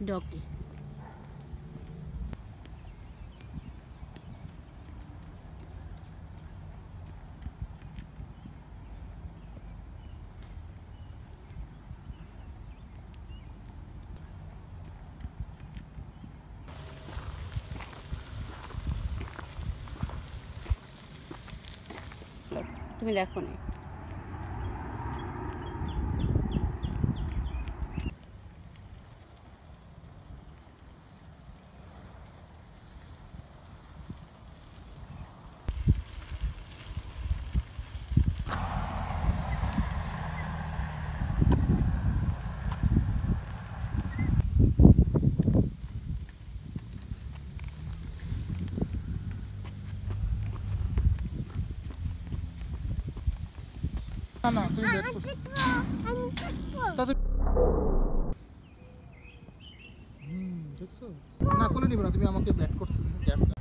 Doggy তুমি দেখো নি না না তুমি ব্যাট তাতে দেখছ? না কোলে নিবে না তুমি আমাকে ব্যাট করছ ক্যাটটা